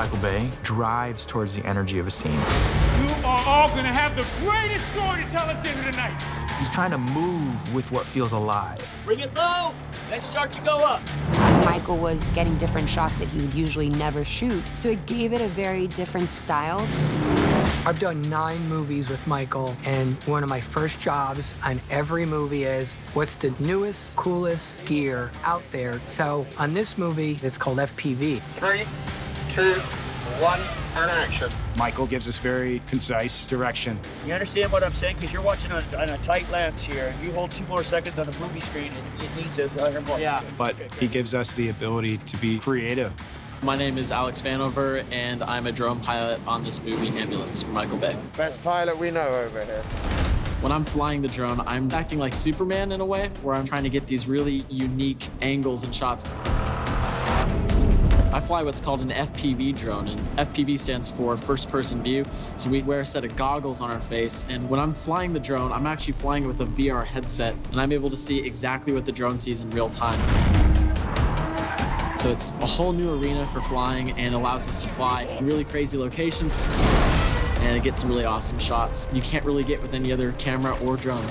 Michael Bay drives towards the energy of a scene. You are all gonna have the greatest story to tell at the end of the night. He's trying to move with what feels alive. Bring it low, then start to go up. Michael was getting different shots that he would usually never shoot, so it gave it a very different style. I've done nine movies with Michael, and one of my first jobs on every movie is what's the newest, coolest gear out there. So on this movie, it's called FPV. Three, two, one, and action. Michael gives us very concise direction. You understand what I'm saying? Because you're watching on, on, a tight lens here. You hold two more seconds on a movie screen, it, it needs a hundred more. Yeah. But he gives us the ability to be creative. My name is Alex Vanover, and I'm a drone pilot on this movie, Ambulance, for Michael Bay. Best pilot we know over here. When I'm flying the drone, I'm acting like Superman in a way, where I'm trying to get these really unique angles and shots. I fly what's called an FPV drone, and FPV stands for first person view. So we wear a set of goggles on our face, and when I'm flying the drone, I'm actually flying with a VR headset, and I'm able to see exactly what the drone sees in real time. So it's a whole new arena for flying and allows us to fly in really crazy locations and get some really awesome shots you can't really get with any other camera or drone.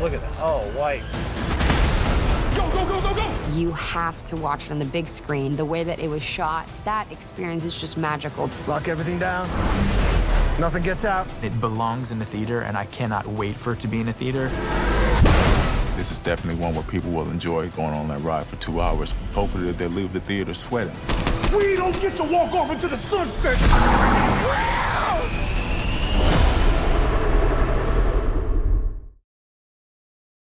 Look at that. Oh, white. Go, go, go, go, go! You have to watch it on the big screen. The way that it was shot, that experience is just magical. Lock everything down. Nothing gets out. It belongs in the theater, and I cannot wait for it to be in the theater. This is definitely one where people will enjoy going on that ride for two hours. Hopefully they'll leave the theater sweating. We don't get to walk off into the sunset.